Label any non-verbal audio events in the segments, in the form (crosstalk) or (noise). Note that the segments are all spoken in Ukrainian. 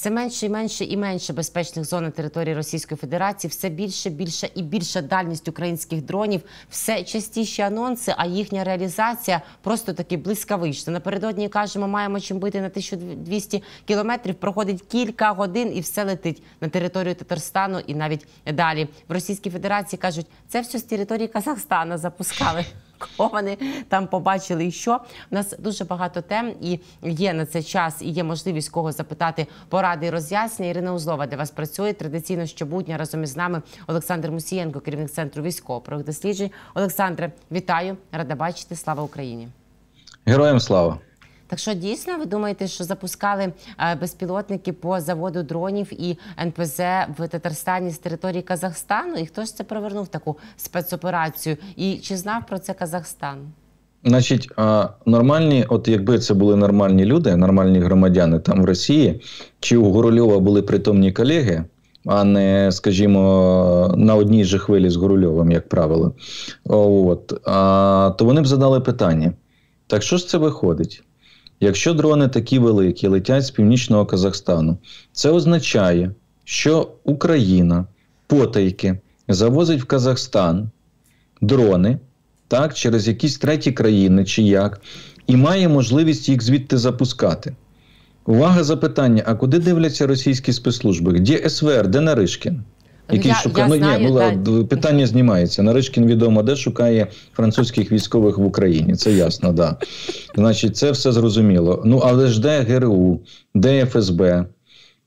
все менше і менше і менше безпечних зон на території Російської Федерації, все більше, більше і більша дальність українських дронів, все частіші анонси, а їхня реалізація просто таки блискавична. Напередодні кажемо, маємо чим бити на 1200 кілометрів. Проходить кілька годин і все летить на територію Татарстану і навіть далі в Російській Федерації кажуть, це все з території Казахстана запускали. Кого вони там побачили і що у нас дуже багато тем і є на це час, і є можливість кого запитати поради і роз'яснення. Ірина Узлова для вас працює традиційно щобудня разом із нами Олександр Мусієнко, керівник центру військових досліджень. Олександре, вітаю, рада бачити. Слава Україні! Героям слава! Так що дійсно ви думаєте, що запускали е, безпілотники по заводу дронів і НПЗ в Татарстані з території Казахстану? І хто ж це провернув таку спецоперацію? І чи знав про це Казахстан? Значить, нормальні, от якби це були нормальні люди, нормальні громадяни там в Росії, чи у Горольова були притомні колеги, а не, скажімо, на одній же хвилі з Горольовим, як правило, от, а, то вони б задали питання: так що ж це виходить? Якщо дрони такі великі летять з північного Казахстану, це означає, що Україна потайки завозить в Казахстан дрони так, через якісь треті країни чи як, і має можливість їх звідти запускати. Увага запитання: а куди дивляться російські спецслужби? Де СВР, де Наришкін? Який шукає ну, ні, була та... питання знімається. Наришкін відомо, де шукає французьких військових в Україні. Це ясно, да. Значить, це все зрозуміло. Ну але ж де ГРУ, де ФСБ?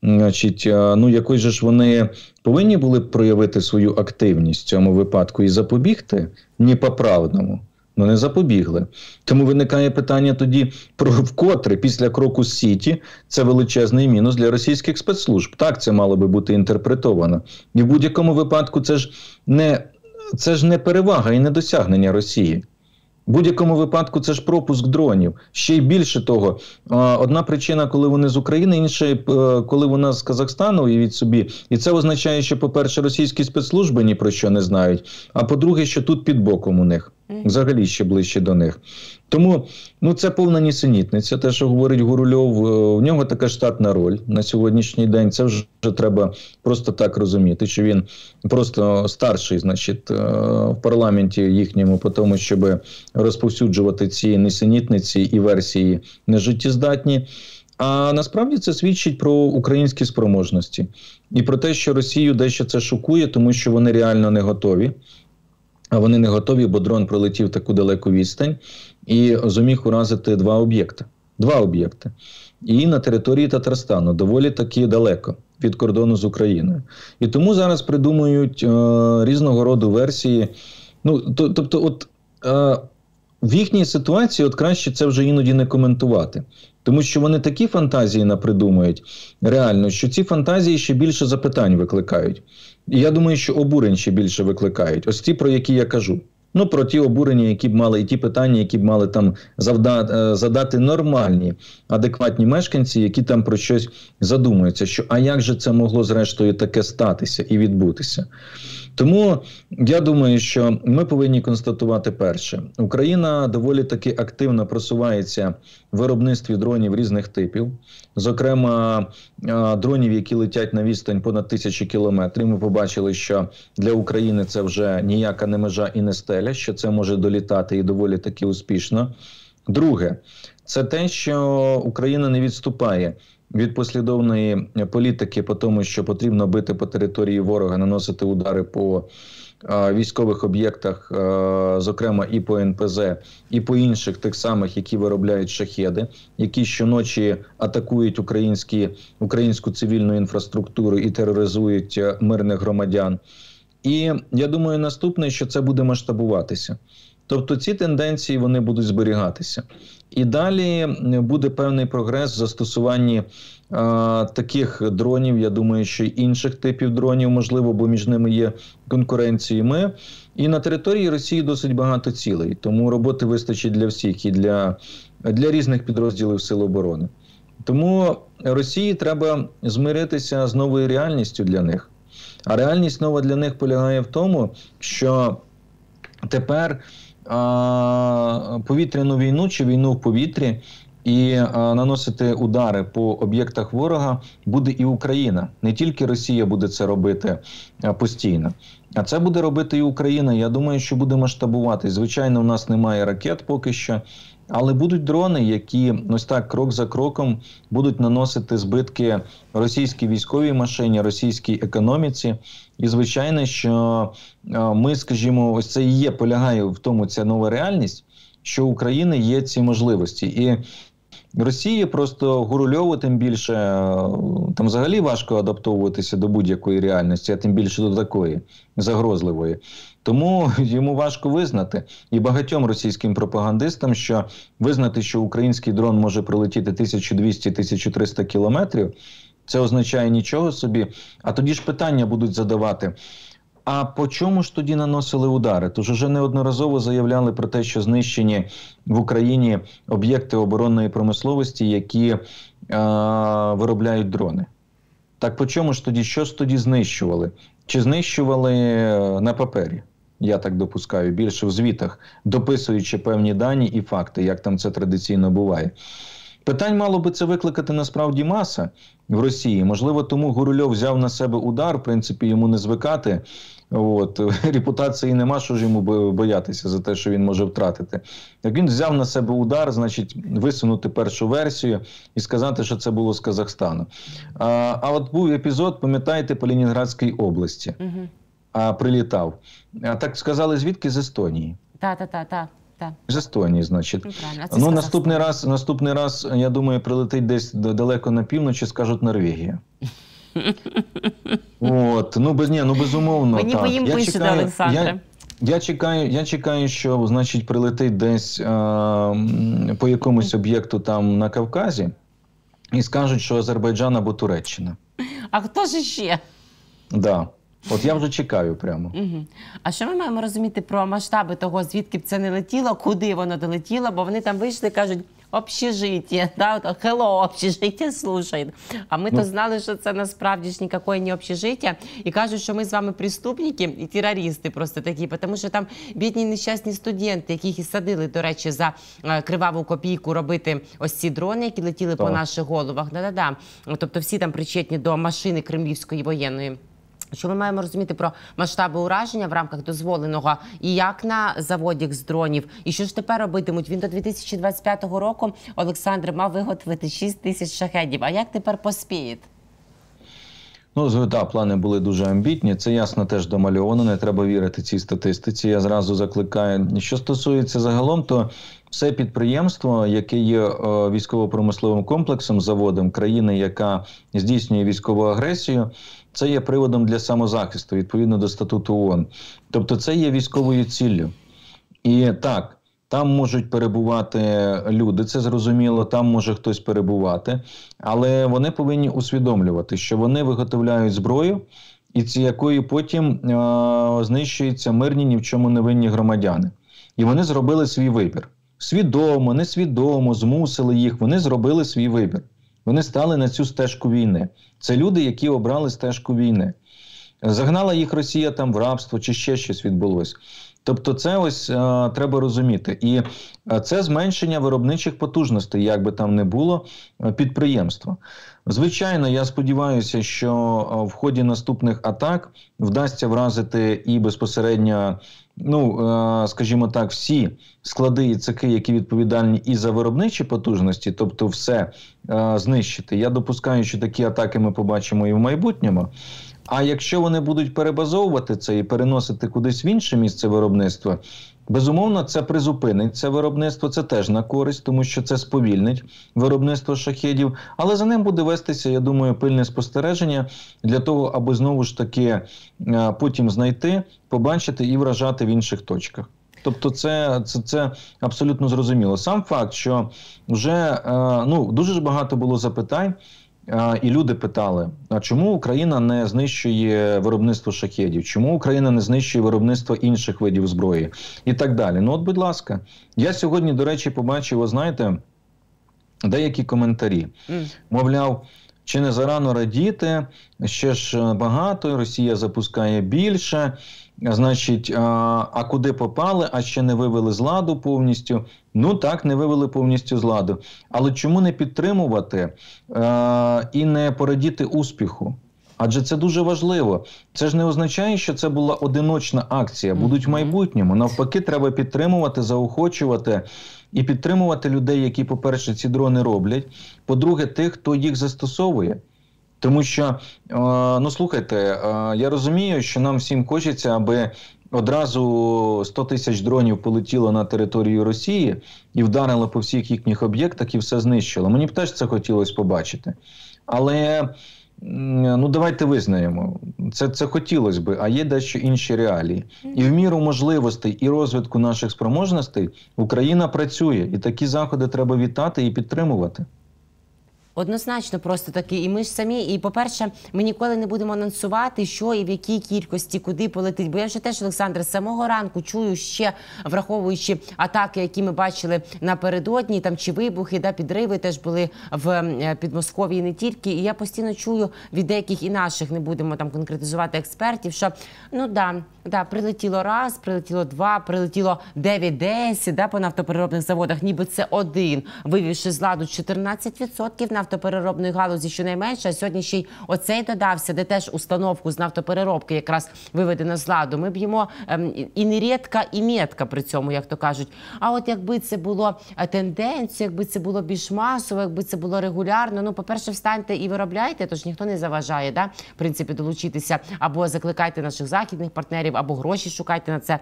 Значить, ну якось же ж вони повинні були проявити свою активність в цьому випадку і запобігти непоправному. Ну не запобігли. Тому виникає питання тоді про вкотре після кроку Сіті це величезний мінус для російських спецслужб. Так це мало би бути інтерпретовано. І в будь-якому випадку це ж не це ж не перевага і не досягнення Росії. В будь-якому випадку це ж пропуск дронів. Ще й більше того, одна причина, коли вони з України, інша, е, коли вона з Казахстану і від собі. І це означає, що, по-перше, російські спецслужби ні про що не знають. А по-друге, що тут під боком у них взагалі ще ближче до них. Тому ну це повна нісенітниця. Те, що говорить Гурульов, е, нього така штатна роль на сьогоднішній день. Це вже треба просто так розуміти, що він просто старший, значить, е, в парламенті їхньому, по тому, щоб розповсюджувати ці несенітниці і версії нежиттєздатні. А насправді це свідчить про українські спроможності і про те, що Росію дещо це шокує, тому що вони реально не готові. Вони не готові, бо дрон пролетів таку далеку відстань і зуміг уразити два об'єкти. Два об'єкти. І на території Татарстану доволі таки далеко від кордону з Україною. І тому зараз придумують е, різного роду версії. Ну, то, Тобто, от е, в їхній ситуації от краще це вже іноді не коментувати. Тому що вони такі фантазії напридумують реально, що ці фантазії ще більше запитань викликають. Я думаю, що обурень ще більше викликають. Ось ті, про які я кажу. Ну, про ті обурення, які б мали, і ті питання, які б мали там завдати, е, задати нормальні, адекватні мешканці, які там про щось задумуються. Що а як же це могло зрештою таке статися і відбутися? Тому я думаю, що ми повинні констатувати перше: Україна доволі таки активно просувається в виробництві дронів різних типів, зокрема дронів, які летять на відстань понад тисячі кілометрів. Ми побачили, що для України це вже ніяка не межа і не стеля, що це може долітати і доволі таки успішно. Друге, це те, що Україна не відступає від послідовної політики, по тому, що потрібно бити по території ворога, наносити удари по е, військових об'єктах, е, зокрема і по НПЗ, і по інших тих самих, які виробляють шахеди, які щоночі атакують українські українську цивільну інфраструктуру і тероризують е, мирних громадян. І я думаю, наступне, що це буде масштабуватися. Тобто ці тенденції вони будуть зберігатися. І далі буде певний прогрес в застосуванні а, таких дронів. Я думаю, що інших типів дронів, можливо, бо між ними є конкуренції. Ми і на території Росії досить багато цілей, тому роботи вистачить для всіх і для, для різних підрозділів Сил оборони. Тому Росії треба змиритися з новою реальністю для них. А реальність нова для них полягає в тому, що тепер повітряну війну чи війну в повітрі і наносити удари по об'єктах ворога буде і Україна. Не тільки Росія буде це робити постійно, а це буде робити і Україна. Я думаю, що буде масштабувати. Звичайно, у нас немає ракет поки що. Але будуть дрони, які ось так крок за кроком будуть наносити збитки російській військовій машині, російській економіці. І звичайно, що е, ми, скажімо, ось це і є, полягає в тому ця нова реальність, що України є ці можливості. І Росії просто Гурульову, тим більше е, там взагалі важко адаптовуватися до будь-якої реальності, а тим більше до такої загрозливої. Тому (laughs) йому важко визнати і багатьом російським пропагандистам, що визнати, що український дрон може прилетіти 1200-1300 кілометрів, це означає нічого собі. А тоді ж питання будуть задавати. А по чому ж тоді наносили удари? Тож вже неодноразово заявляли про те, що знищені в Україні об'єкти оборонної промисловості, які е, виробляють дрони. Так по чому ж тоді що ж тоді знищували? Чи знищували на папері? Я так допускаю, більше в звітах, дописуючи певні дані і факти, як там це традиційно буває. Питань мало би це викликати насправді маса в Росії. Можливо, тому Гурульов взяв на себе удар, в принципі, йому не звикати. От (laughs) репутації нема, що ж йому боятися за те, що він може втратити. Як він взяв на себе удар, значить висунути першу версію і сказати, що це було з Казахстану. А а от був епізод, пам'ятаєте, по Ленінградській області. Угу. А прилітав. А так сказали, звідки з Естонії? Так, так, так, так. З Естонії, значить. Ну, ну наступний раз, наступний раз, я думаю, прилетить десь далеко на півночі, скажуть Норвегія. (laughs) От, ну без ні, ну безумовно. Мені так. пишете, чекаю. Я, я чекаю, я чекаю, що значить прилетить десь а, по якомусь об'єкту там на Кавказі і скажуть, що Азербайджан або Туреччина. А хто ж ще? Да. От я вже чекаю прямо. Угу. А що ми маємо розуміти про масштаби того, звідки б це не летіло, куди воно долетіло? Бо вони там вийшли і кажуть, общежиття, да, hello, общежиття, слушай. А ми ну. то знали, що це насправді ж ніякої не общежиття. І кажуть, що ми з вами преступники і терористи просто такі, тому що там бідні нещасні студенти, яких і садили, до речі, за е, криваву копійку робити ось ці дрони, які летіли так. по наших головах. Да-да-да. Тобто всі там причетні до машини кремлівської воєнної. Що ми маємо розуміти про масштаби ураження в рамках дозволеного і як на заводі з дронів, і що ж тепер робитимуть? Він до 2025 року Олександр мав виготовити 6 тисяч шахедів. А як тепер поспіє? Ну, да, плани були дуже амбітні. Це ясно теж домальовано. Не треба вірити цій статистиці. Я зразу закликаю. Що стосується загалом, то все підприємство, яке є е, військово-промисловим комплексом, заводом країни, яка здійснює військову агресію, це є приводом для самозахисту відповідно до статуту ООН. Тобто, це є військовою ціллю. І так, там можуть перебувати люди, це зрозуміло, там може хтось перебувати, але вони повинні усвідомлювати, що вони виготовляють зброю, і ці якої потім е знищуються мирні ні в чому невинні громадяни. І вони зробили свій вибір. Свідомо, несвідомо, змусили їх. Вони зробили свій вибір. Вони стали на цю стежку війни. Це люди, які обрали стежку війни. Загнала їх Росія там в рабство чи ще щось відбулось. Тобто, це ось е, треба розуміти, і е, це зменшення виробничих потужностей, як би там не було е, підприємства. Звичайно, я сподіваюся, що в ході наступних атак вдасться вразити і безпосередньо, ну скажімо так, всі склади і цехи, які відповідальні і за виробничі потужності, тобто все знищити. Я допускаю, що такі атаки ми побачимо і в майбутньому. А якщо вони будуть перебазовувати це і переносити кудись в інше місце виробництва, безумовно, це призупинить це виробництво. Це теж на користь, тому що це сповільнить виробництво шахедів. Але за ним буде вестися, я думаю, пильне спостереження для того, аби знову ж таки е, потім знайти, побачити і вражати в інших точках. Тобто, це це, це абсолютно зрозуміло. Сам факт, що вже е, ну дуже ж багато було запитань. І люди питали: а чому Україна не знищує виробництво шахедів? Чому Україна не знищує виробництво інших видів зброї і так далі? Ну, от, будь ласка, я сьогодні, до речі, побачив, ви знаєте, деякі коментарі. Мовляв, чи не зарано радіти? Ще ж багато, Росія запускає більше. Значить, а, а куди попали, а ще не вивели з ладу повністю. Ну так, не вивели повністю з ладу. Але чому не підтримувати а, і не порадіти успіху? Адже це дуже важливо. Це ж не означає, що це була одиночна акція. Будуть в майбутньому. Навпаки, треба підтримувати, заохочувати і підтримувати людей, які, по-перше, ці дрони роблять. По-друге, тих, хто їх застосовує. Тому що, е, ну слухайте, е, я розумію, що нам всім хочеться, аби одразу 100 тисяч дронів полетіло на територію Росії і вдарило по всіх їхніх об'єктах і все знищило. Мені б теж це хотілося побачити. Але ну давайте визнаємо, це це хотілося би, а є дещо інші реалії. І в міру можливостей і розвитку наших спроможностей Україна працює, і такі заходи треба вітати і підтримувати. Однозначно, просто таки, і ми ж самі. І по-перше, ми ніколи не будемо анонсувати, що і в якій кількості, куди полетить. Бо я вже теж, Олександр, з самого ранку чую ще враховуючи атаки, які ми бачили напередодні, там чи вибухи, да підриви теж були в е, Підмосков'ї не тільки. І я постійно чую від деяких і наших, не будемо там конкретизувати експертів, що ну да, да, прилетіло раз, прилетіло два, прилетіло 9-10, да, по нафтопереробних заводах, ніби це один, вивівши з ладу 14% на нафтопереробної галузі щонайменше. А сьогодні ще й оцей додався, де теж установку з нафтопереробки якраз виведено з ладу. Ми б'ємо ем, і нерідка, і метка при цьому, як то кажуть. А от якби це було е, тенденцією, якби це було більш масово, якби це було регулярно. Ну, по-перше, встаньте і виробляйте, тож ніхто не заважає, да, в принципі, долучитися або закликайте наших західних партнерів, або гроші шукайте на це.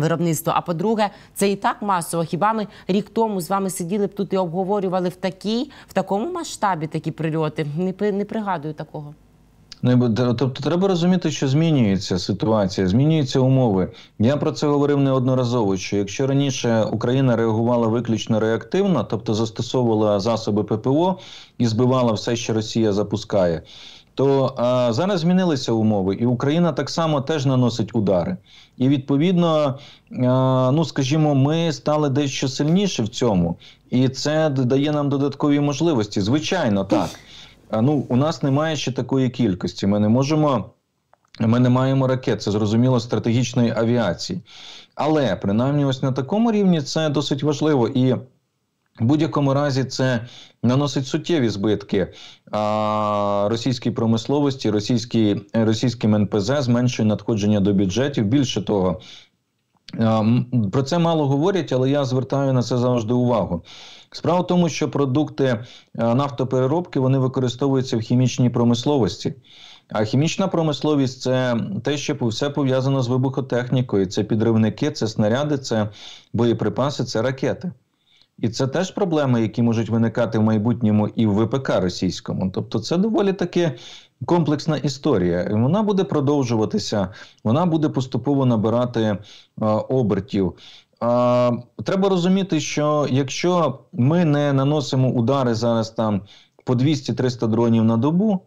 Виробництво. А по-друге, це і так масово. Хіба ми рік тому з вами сиділи б тут і обговорювали в такій, в такому масштабі такі прильоти? Не не пригадую такого. Ну, тобто треба розуміти, що змінюється ситуація, змінюються умови. Я про це говорив неодноразово. Що якщо раніше Україна реагувала виключно реактивно, тобто застосовувала засоби ППО і збивала все, що Росія запускає, то а, зараз змінилися умови, і Україна так само теж наносить удари. І відповідно, а, ну скажімо, ми стали дещо сильніше в цьому, і це дає нам додаткові можливості. Звичайно, так. А, ну, у нас немає ще такої кількості. Ми не можемо. Ми не маємо ракет, це зрозуміло стратегічної авіації. Але принаймні, ось на такому рівні це досить важливо і. В будь-якому разі це наносить суттєві збитки а, російській промисловості, російській, російським НПЗ зменшує надходження до бюджетів. Більше того, про це мало говорять, але я звертаю на це завжди увагу. Справа в тому, що продукти нафтопереробки вони використовуються в хімічній промисловості. А хімічна промисловість це те, що все пов'язано з вибухотехнікою. Це підривники, це снаряди, це боєприпаси, це ракети. І це теж проблеми, які можуть виникати в майбутньому і в ВПК російському. Тобто, це доволі таки комплексна історія. І Вона буде продовжуватися, вона буде поступово набирати а, обертів. А, Треба розуміти, що якщо ми не наносимо удари зараз там по 200-300 дронів на добу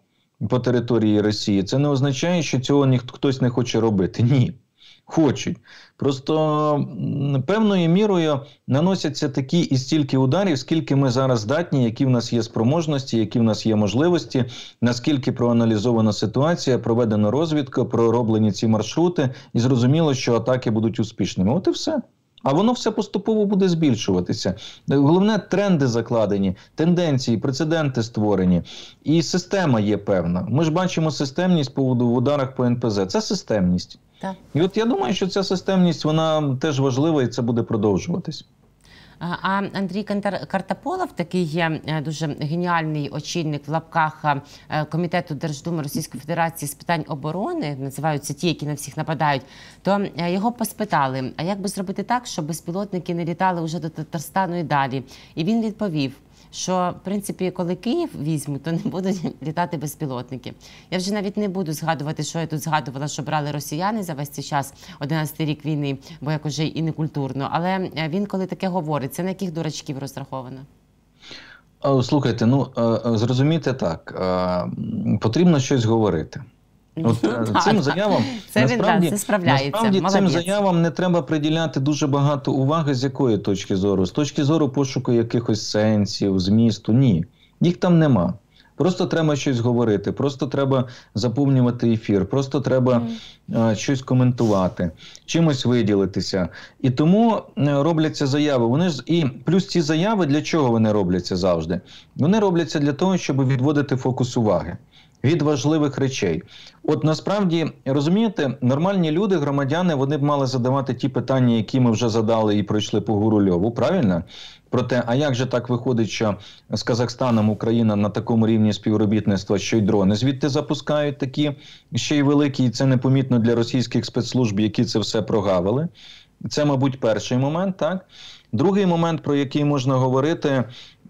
по території Росії, це не означає, що цього ніхто хтось не хоче робити. Ні хочуть. Просто певною мірою наносяться такі і стільки ударів, скільки ми зараз здатні, які в нас є спроможності, які в нас є можливості, наскільки проаналізована ситуація, проведена розвідка, пророблені ці маршрути, і зрозуміло, що атаки будуть успішними. От і все. А воно все поступово буде збільшуватися. Головне, тренди закладені, тенденції, прецеденти створені, і система є певна. Ми ж бачимо системність по в ударах по НПЗ. Це системність. Так. І от я думаю, що ця системність вона теж важлива і це буде продовжуватись. А Андрій Картаполов, такий є е, дуже геніальний очільник в лапках е, комітету Держдуми Російської Федерації з питань оборони, називаються ті, які на всіх нападають. То е, його поспитали: а як би зробити так, щоб безпілотники не літали вже до Татарстану і далі? І він відповів що в принципі, коли Київ візьмуть, то не будуть (laughs) літати безпілотники. Я вже навіть не буду згадувати, що я тут згадувала, що брали росіяни за весь цей час, 11 рік війни, бо як уже і не культурно. Але е, він, коли таке говорить, це на яких дурачків розраховано? Слухайте, ну е, зрозумійте так, потрібно щось говорити. От ну, е, (laughs) цим заявам це насправді, він, це справляється. Насправді цим заявам не треба приділяти дуже багато уваги, з якої точки зору? З точки зору пошуку якихось сенсів, змісту. Ні, їх там нема. Просто треба щось говорити, просто треба заповнювати ефір, просто треба mm. щось коментувати, чимось виділитися. І тому е, робляться заяви. Вони ж і плюс ці заяви для чого вони робляться завжди? Вони робляться для того, щоб відводити фокус уваги від важливих речей. От насправді розумієте, нормальні люди, громадяни, вони б мали задавати ті питання, які ми вже задали і пройшли по Гурульову, правильно? Про те, а як же так виходить, що з Казахстаном Україна на такому рівні співробітництва, що й дрони звідти запускають такі ще й великі, і це непомітно для російських спецслужб, які це все прогавили. Це, мабуть, перший момент. Так другий момент, про який можна говорити,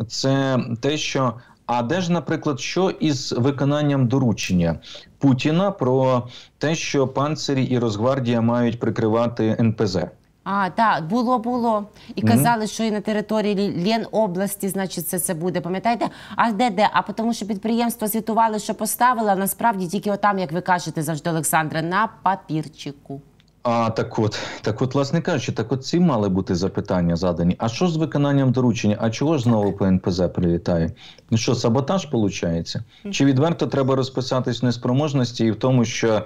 це те, що а де ж, наприклад, що із виконанням доручення Путіна про те, що панцирі і Росгвардія мають прикривати НПЗ? А, так, було, було. І казали, mm -hmm. що і на території Ленобласті, значить, це це буде. Пам'ятаєте? А де де? А тому, що підприємство звітували, що поставили, а насправді тільки отам, як ви кажете, завжди Олександре, на папірчику. А так от, так от, власне кажучи, так от ці мали бути запитання задані. А що з виконанням доручення? А чого ж знову по НПЗ прилітає? Ну що, саботаж виходить? Чи відверто треба розписатись в неспроможності і в тому, що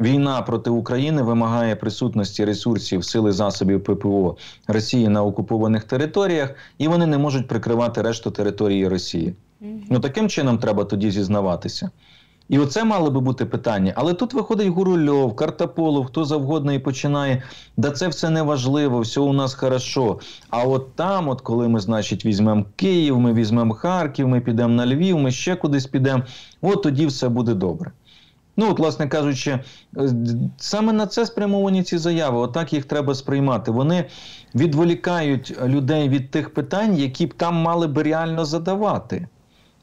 війна проти України вимагає присутності ресурсів, сили засобів ППО Росії на окупованих територіях, і вони не можуть прикривати решту території Росії? Ну таким чином треба тоді зізнаватися. І оце мало би бути питання. Але тут виходить Гурульов, Картополов, хто завгодно і починає. Да це все не важливо, все у нас хорошо. А от там, от коли ми, значить, візьмемо Київ, ми візьмемо Харків, ми підемо на Львів, ми ще кудись підемо, от тоді все буде добре. Ну, от, власне кажучи, саме на це спрямовані ці заяви. Отак їх треба сприймати. Вони відволікають людей від тих питань, які б там мали би реально задавати.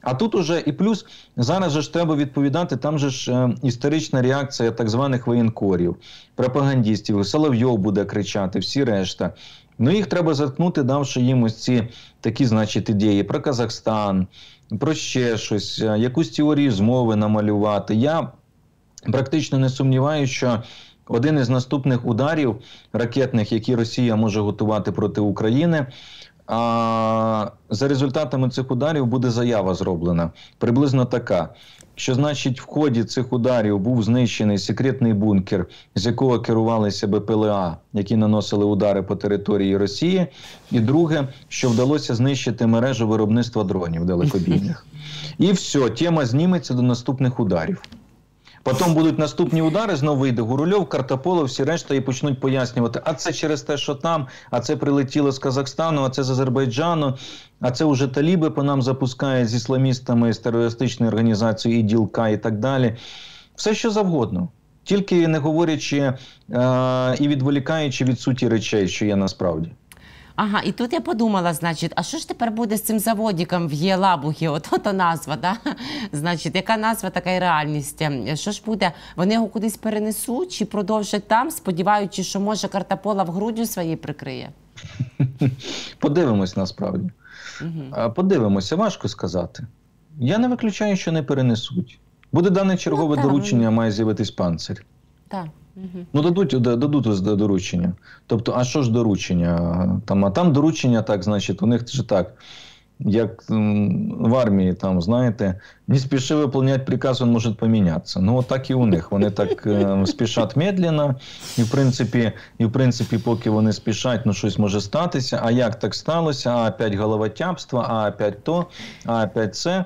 А тут уже і плюс зараз же ж треба відповідати. Там же ж е, історична реакція так званих воєнкорів, пропагандістів. Соловйов буде кричати, всі решта. Ну їх треба заткнути, давши їм ось ці такі, значить, ідеї про Казахстан, про ще щось, е, якусь теорію змови намалювати. Я практично не сумніваюся, що. Один із наступних ударів ракетних, які Росія може готувати проти України, а за результатами цих ударів буде заява зроблена приблизно така. Що значить, в ході цих ударів був знищений секретний бункер, з якого керувалися БПЛА, які наносили удари по території Росії, і друге, що вдалося знищити мережу виробництва дронів далекобійних, (laughs) і все, тема зніметься до наступних ударів. Потім будуть наступні удари, знову вийде Гурульов, Картополов, всі решта і почнуть пояснювати, а це через те, що там, а це прилетіло з Казахстану, а це з Азербайджану, а це вже Таліби по нам запускають з ісламістами, з терористичною організацією і ділка і так далі. Все що завгодно. Тільки не говорячи е і відволікаючи від суті речей, що є насправді. Ага, і тут я подумала, значить, а що ж тепер буде з цим заводиком в Єлабухі? От ото назва, да? Значить, яка назва, така і реальність. Що ж буде? Вони його кудись перенесуть чи продовжать там, сподіваючись, що може картопола в грудю своїй прикриє? (laughs) Подивимось насправді. Угу. Подивимося, важко сказати. Я не виключаю, що не перенесуть. Буде дане чергове ну, доручення, має з'явитись панцир. Так. Ну, дадуть дадуть доручення. Тобто, а що ж доручення? Там, А там доручення, так, значить, у них ж так, як в армії, там, знаєте, не спіши виконувати приказ, він може помінятися. Ну, от так і у них. Вони так е, спішать медленно, і в принципі, і в принципі, поки вони спішать, ну щось може статися. А як так сталося? А опять головотяпство, а опять то, а опять це.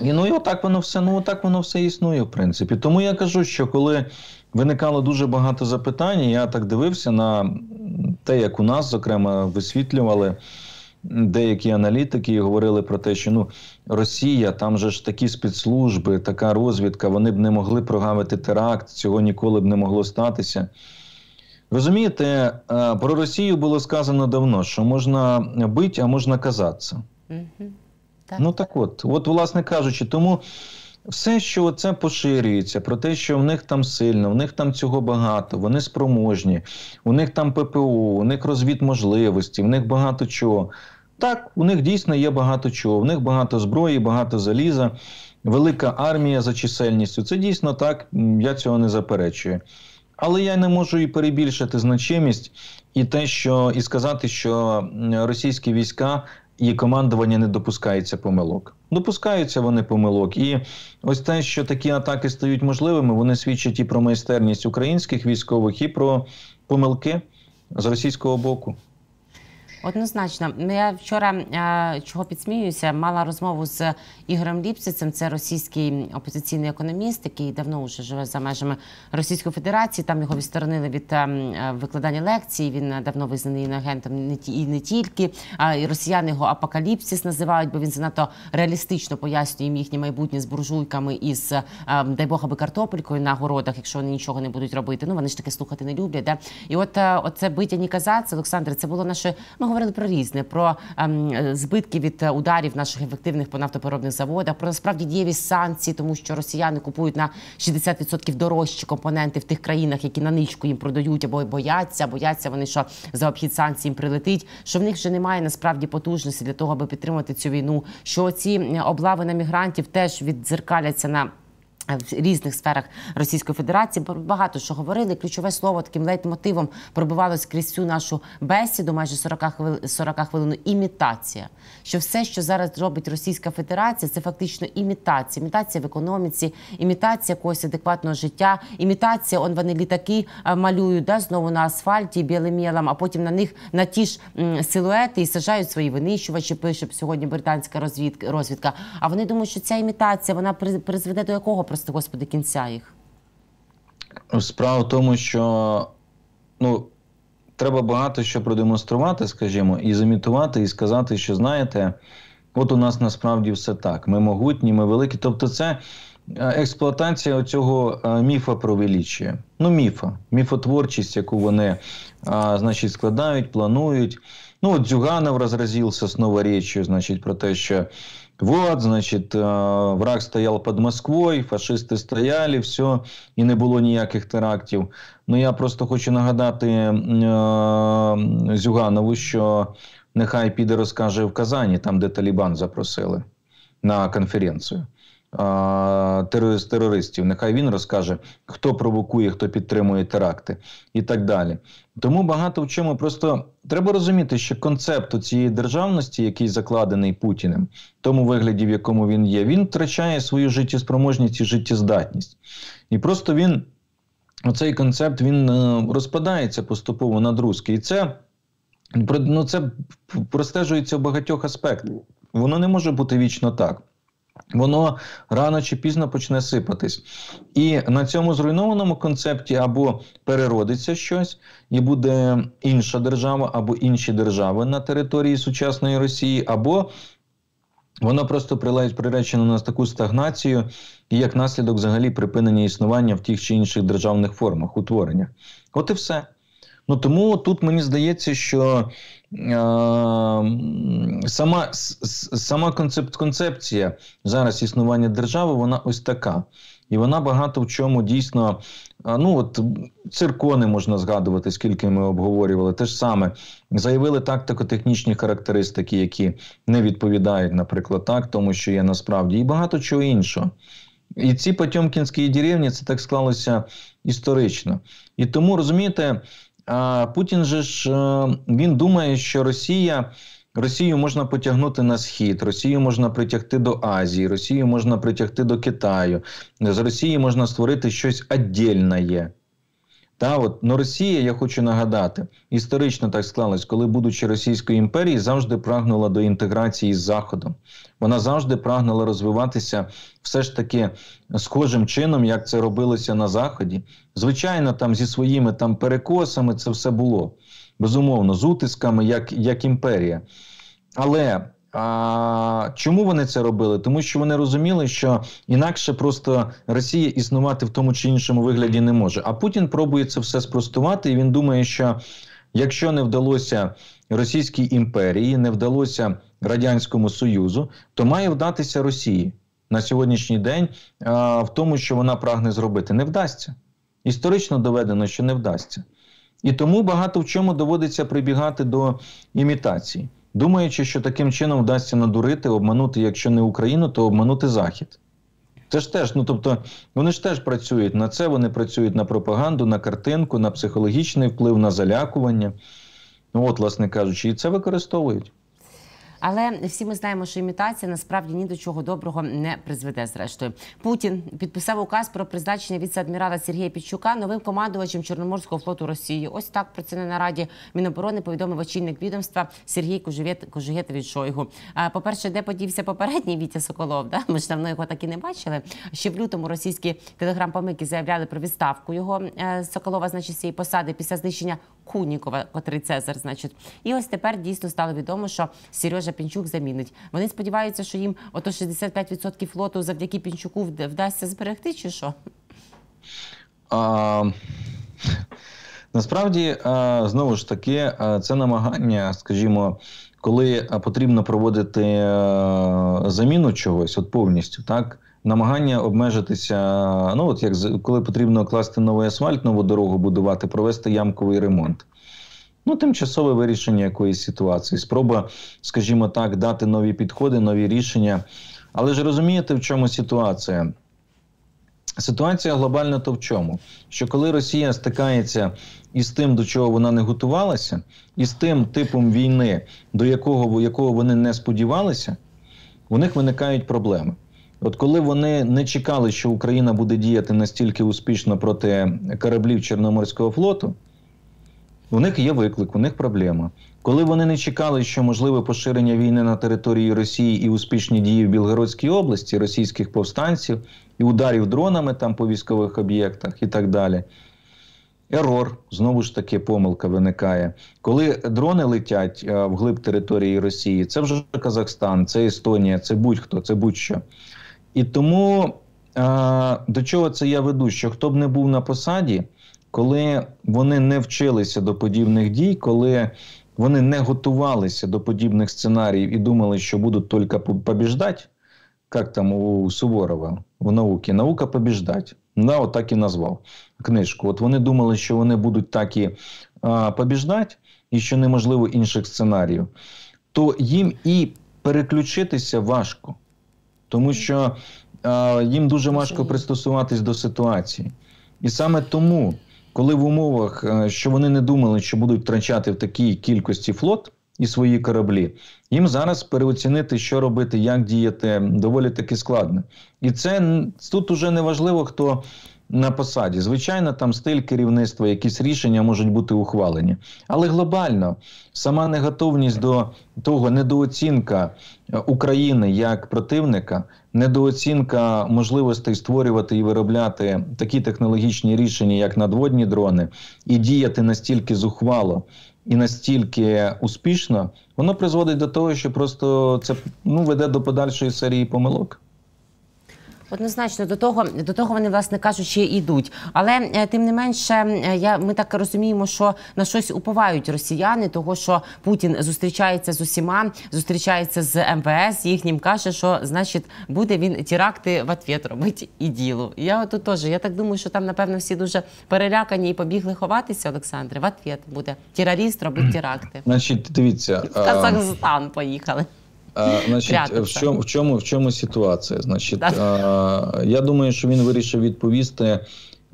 І ну і отак воно все, ну отак воно все існує, в принципі. Тому я кажу, що коли виникало дуже багато запитань. Я так дивився на те, як у нас, зокрема, висвітлювали деякі аналітики і говорили про те, що ну Росія, там же ж такі спецслужби, така розвідка, вони б не могли прогавити теракт, цього ніколи б не могло статися. Розумієте, е, про Росію було сказано давно, що можна бити, а можна казатися. Угу. Так. Ну так от, от, власне кажучи, тому все, що це поширюється, про те, що в них там сильно, в них там цього багато, вони спроможні, у них там ППО, у них розвід можливості, в них багато чого. Так, у них дійсно є багато чого. В них багато зброї, багато заліза, велика армія за чисельністю. Це дійсно так, я цього не заперечую. Але я не можу і перебільшити значимість і те, що і сказати, що російські війська і командування не допускається помилок. Допускаються вони помилок. І ось те, що такі атаки стають можливими, вони свідчать і про майстерність українських військових, і про помилки з російського боку. Однозначно, Ну, я вчора е, чого підсміюся, мала розмову з Ігорем Ліпсицем. Це російський опозиційний економіст, який давно вже живе за межами Російської Федерації. Там його відсторонили від е, е, викладання лекцій. Він е, давно визнаний ті і не тільки. І росіяни його апокаліпсис називають, бо він занадто реалістично пояснює їм їхнє майбутнє з буржуйками і з е, дай Бог аби картопелькою на городах, якщо вони нічого не будуть робити. Ну вони ж таке слухати не люблять. Да? І от оце биття Ніказац, Олександр, це було наше. Ми говорили про різне, про ем, збитки від е, ударів наших ефективних по нафтопереробних заводах, про насправді дієвість санкцій, тому що росіяни купують на 60% дорожчі компоненти в тих країнах, які на ничку їм продають, або бояться, бояться вони, що за обхід санкцій їм прилетить. Що в них вже немає насправді потужності для того, аби підтримати цю війну. Що ці е, облави на мігрантів теж віддзеркаляться на. В різних сферах Російської Федерації багато що говорили. Ключове слово таким лейтмотивом пробивалось крізь цю нашу бесіду, майже 40 хвилин, 40 хвилин. Імітація. Що все, що зараз робить Російська Федерація, це фактично імітація. Імітація в економіці, імітація якогось адекватного життя, імітація. Он вони літаки малюють да, знову на асфальті білим мілом, а потім на них на ті ж силуети і сажають свої винищувачі. Пише сьогодні британська розвідка. розвідка. А вони думають, що ця імітація вона при- призведе до якого просто господи кінця їх. Справа в тому, що ну, треба багато що продемонструвати, скажімо, і замітувати, і сказати, що знаєте, от у нас насправді все так. Ми могутні, ми великі. Тобто, це е, експлуатація цього міфа про величие. Ну, міфа, міфотворчість, яку вони а, значить, складають, планують. Ну, от Зюганов розразився з значить, про те, що вот, значить, э, враг стояв під Москвою, фашисти стояли, все, і не було ніяких терактів. Ну, я просто хочу нагадати е, Зюганову, що нехай піде розкаже в Казані, там, де Талібан запросили на конференцію. Терорист терористів, нехай він розкаже, хто провокує, хто підтримує теракти і так далі. Тому багато в чому просто треба розуміти, що концепт цієї державності, який закладений Путіним, тому вигляді, в якому він є, він втрачає свою життєспроможність і життєздатність. І просто він, оцей концепт, він е, розпадається поступово на друзки. І це, ну, це простежується в багатьох аспектах. Воно не може бути вічно так. Воно рано чи пізно почне сипатись. І на цьому зруйнованому концепті або переродиться щось, і буде інша держава, або інші держави на території сучасної Росії, або воно просто приречено на таку стагнацію, і як наслідок взагалі припинення існування в тих чи інших державних формах утворення. От і все. Ну тому тут мені здається, що сама сама концеп, концепція зараз існування держави, вона ось така. І вона багато в чому дійсно. Ну от циркони можна згадувати, скільки ми обговорювали. Те ж саме заявили тактико-технічні характеристики, які не відповідають, наприклад, так, тому що є насправді, і багато чого іншого. І ці Потьомкінські деревні це так склалося історично. І тому розумієте. Путін же ж е, він думає, що Росія. Росію можна потягнути на схід, Росію можна притягти до Азії, Росію можна притягти до Китаю. З Росії можна створити щось віддільне. Та от но Росія, я хочу нагадати, історично так склалось, коли, будучи Російською імперією, завжди прагнула до інтеграції з Заходом. Вона завжди прагнула розвиватися все ж таки схожим чином, як це робилося на Заході. Звичайно, там зі своїми там перекосами це все було безумовно, з утисками, як, як імперія. Але а чому вони це робили? Тому що вони розуміли, що інакше просто Росія існувати в тому чи іншому вигляді не може. А Путін пробує це все спростувати, і він думає, що якщо не вдалося Російській імперії, не вдалося Радянському Союзу, то має вдатися Росії на сьогоднішній день а, в тому, що вона прагне зробити. Не вдасться. Історично доведено, що не вдасться. І тому багато в чому доводиться прибігати до імітації думаючи, що таким чином вдасться надурити, обманути, якщо не Україну, то обманути Захід. Це ж теж, ну тобто, вони ж теж працюють на це, вони працюють на пропаганду, на картинку, на психологічний вплив, на залякування. Ну, от, власне кажучи, і це використовують. Але всі ми знаємо, що імітація насправді ні до чого доброго не призведе. Зрештою, Путін підписав указ про призначення віце-адмірала Сергія Підчука новим командувачем Чорноморського флоту Росії. Ось так про це на нараді Міноборони повідомив очільник відомства Сергій Кожугетович Шойгу. По перше, де подівся попередній Вітя Соколов? Да? Ми ж давно його так і не бачили. Ще в лютому російські телеграм-помики заявляли про відставку його е, Соколова, значить, цієї посади після знищення Кунікова, котрий Цезар, значить. І ось тепер дійсно стало відомо, що Сережа Пінчук замінить. Вони сподіваються, що їм ото 65% флоту завдяки Пінчуку вдасться зберегти, чи що? А, Насправді, знову ж таки, це намагання, скажімо, коли потрібно проводити заміну чогось, от повністю, так намагання обмежитися. Ну от як коли потрібно класти новий асфальт, нову дорогу будувати, провести ямковий ремонт. Ну, тимчасове вирішення якоїсь ситуації, спроба, скажімо так, дати нові підходи, нові рішення. Але ж розумієте, в чому ситуація? Ситуація глобальна то в чому? Що коли Росія стикається із тим, до чого вона не готувалася, і з тим типом війни, до якого якого вони не сподівалися, у них виникають проблеми. От коли вони не чекали, що Україна буде діяти настільки успішно проти кораблів Чорноморського флоту, у них є виклик, у них проблема. Коли вони не чекали, що можливе поширення війни на території Росії і успішні дії в Білгородській області, російських повстанців, і ударів дронами там по військових об'єктах і так далі. Ерор, знову ж таки, помилка виникає. Коли дрони летять а, вглиб території Росії, це вже Казахстан, це Естонія, це будь-хто, це будь-що. І тому а, до чого це я веду? Що хто б не був на посаді, коли вони не вчилися до подібних дій, коли вони не готувалися до подібних сценаріїв і думали, що будуть тільки побіждати, як там у Суворова в науці, наука побіждать. Да, от так і назвав книжку. От вони думали, що вони будуть так і а, побіждати, і що неможливо інших сценаріїв, то їм і переключитися важко тому що а, їм дуже важко пристосуватись до ситуації. І саме тому, коли в умовах, е, що вони не думали, що будуть втрачати в такій кількості флот і свої кораблі, їм зараз переоцінити, що робити, як діяти, доволі таки складно. І це тут уже не важливо, хто на посаді. Звичайно, там стиль керівництва, якісь рішення можуть бути ухвалені. Але глобально сама неготовність до того, недооцінка е, України як противника, недооцінка можливостей створювати і виробляти такі технологічні рішення, як надводні дрони, і діяти настільки зухвало. І настільки успішно воно призводить до того, що просто це ну веде до подальшої серії помилок. Однозначно до того до того вони, власне кажучи, йдуть. Але е, тим не менше, е, я ми так розуміємо, що на щось уповають росіяни, того що Путін зустрічається з усіма, зустрічається з МВС. Їхнім каже, що значить буде він теракти в ответ робити і діло. Я тут теж я так думаю, що там напевно всі дуже перелякані і побігли ховатися. Олександре, в ответ буде терорист робить теракти. Значить, дивіться в Казахстан. Поїхали. А, значить, в чому в чому в чому ситуація? Значить, а, я думаю, що він вирішив відповісти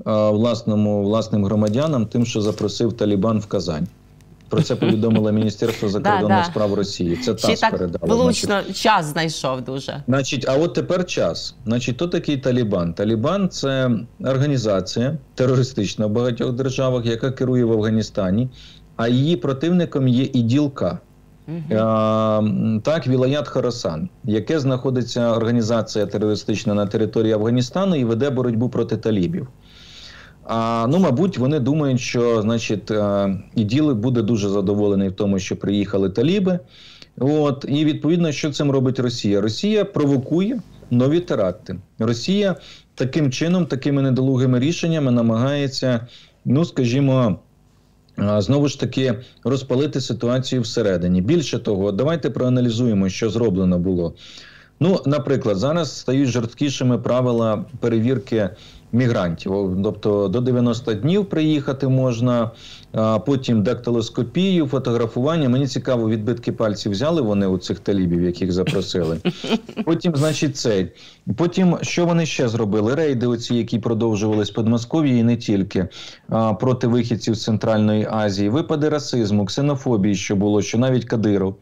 а, власному власним громадянам, тим, що запросив Талібан в Казань. Про це повідомило Міністерство (laughs) закордонних да, справ Росії. Це ТАСС передало. Влучно значить. час знайшов дуже. Значить, а от тепер час. Значить, то такий Талібан. Талібан це організація терористична в багатьох державах, яка керує в Афганістані, а її противником є іділка. Uh Так, Вілаят Харасан, яке знаходиться організація терористична на території Афганістану і веде боротьбу проти талібів. А, Ну, мабуть, вони думають, що значить, іділи буде дуже задоволений в тому, що приїхали таліби. От, І відповідно, що цим робить Росія? Росія провокує нові теракти. Росія таким чином, такими недолугими рішеннями намагається, ну скажімо знову ж таки розпалити ситуацію всередині. Більше того, давайте проаналізуємо, що зроблено було. Ну, наприклад, зараз стають жорсткішими правила перевірки мігрантів. Тобто до 90 днів приїхати можна, а потім дактилоскопію, фотографування. Мені цікаво, відбитки пальців взяли вони у цих талібів, яких запросили. (laughs) Потім, значить, цей. Потім, що вони ще зробили? Рейди, оці, які продовжувались Подмосков'ї і не тільки а, проти вихідців з Центральної Азії, випади расизму, ксенофобії, що було, що навіть Кадиров.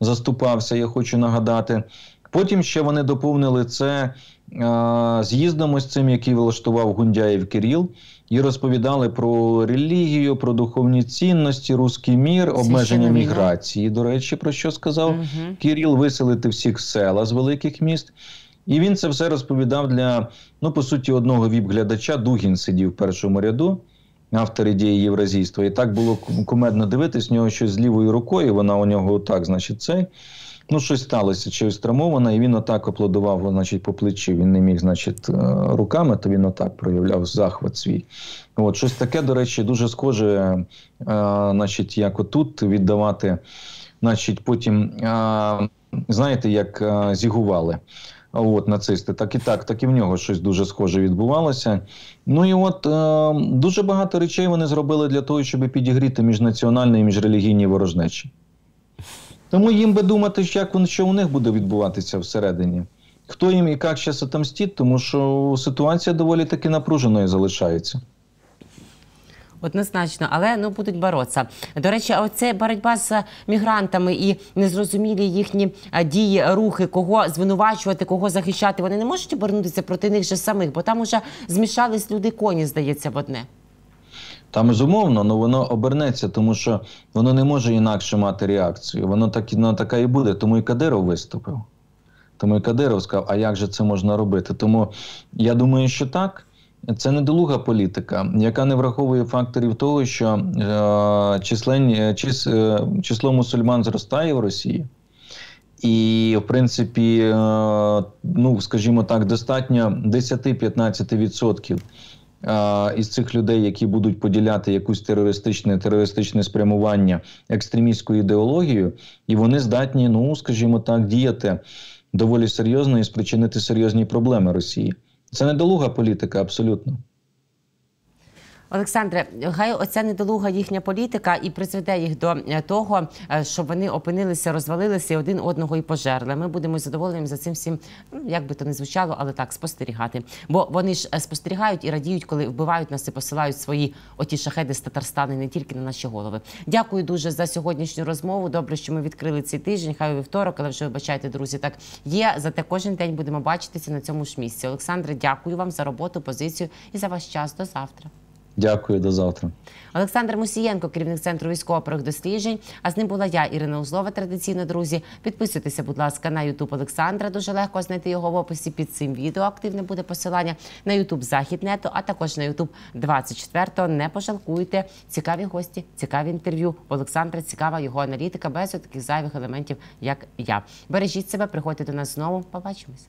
заступався. Я хочу нагадати. Потім ще вони доповнили це е, з'їздом ось цим, який влаштував Гундяєв Кирил, і розповідали про релігію, про духовні цінності, руський мір, обмеження міграції. До речі, про що сказав Мгм. Кирил виселити всіх села з великих міст. І він це все розповідав для, ну, по суті, одного віп-глядача. Дугін сидів в першому ряду, автор ідеї євразійства. І так було кумедно дивитись, в нього щось з лівою рукою, вона у нього отак, значить, цей. Ну, щось сталося, чогось травмовано, і він отак аплодував, значить, по плечі. Він не міг, значить, е, руками, то він отак проявляв захват свій. От, щось таке, до речі, дуже схоже, е, значить, як отут віддавати, значить, потім, е, знаєте, як зігували. От нацисти, так і так, так і в нього щось дуже схоже відбувалося. Ну і от е, дуже багато речей вони зробили для того, щоб підігріти міжнаціональні і міжрелігійні ворожнечі. Тому їм би думати, як воно що у них буде відбуватися всередині. Хто їм і як зараз отомстить, тому що ситуація доволі таки напруженою залишається. Однозначно, але ну будуть боротися. До речі, а оце боротьба з мігрантами і незрозумілі їхні дії, рухи, кого звинувачувати, кого захищати. Вони не можуть обернутися проти них же самих, бо там уже змішались люди коні, здається, в одне. Та безумовно, ну воно обернеться, тому що воно не може інакше мати реакцію. Воно так воно така і буде. Тому і Кадиров виступив. Тому і Кадиров сказав, а як же це можна робити? Тому я думаю, що так. Це недолуга політика, яка не враховує факторів того, що е, числень, е, чис, е, число мусульман зростає в Росії. І, в принципі, е, ну, скажімо так, достатньо 10-15% е, із цих людей, які будуть поділяти якусь терористичне, терористичне спрямування екстремістську ідеологію, і вони здатні, ну, скажімо так, діяти доволі серйозно і спричинити серйозні проблеми Росії. Це недолуга політика, абсолютно. Олександре, хай оця недолуга їхня політика і призведе їх до е, того, е, щоб вони опинилися, розвалилися і один одного і пожерли. Ми будемо задоволеними за цим всім, ну як би то не звучало, але так спостерігати. Бо вони ж е, спостерігають і радіють, коли вбивають нас і посилають свої оті шахеди з Татарстану, не тільки на наші голови. Дякую дуже за сьогоднішню розмову. Добре, що ми відкрили цей тиждень. Хай у вівторок, але вже вибачайте, друзі. Так є. Зате кожен день будемо бачитися на цьому ж місці. Олександре, дякую вам за роботу, позицію і за ваш час. До завтра. Дякую, до завтра. Олександр Мусієнко, керівник центру військово-правих досліджень. А з ним була я, Ірина Узлова. Традиційно, друзі. Підписуйтеся, будь ласка, на Ютуб Олександра. Дуже легко знайти його в описі під цим відео. Активне буде посилання на Ютуб Західнету, а також на Ютуб 24-го. Не пожалкуйте. Цікаві гості, цікаві інтерв'ю. Олександра цікава його аналітика без таких зайвих елементів, як я. Бережіть себе, приходьте до нас знову. Побачимось.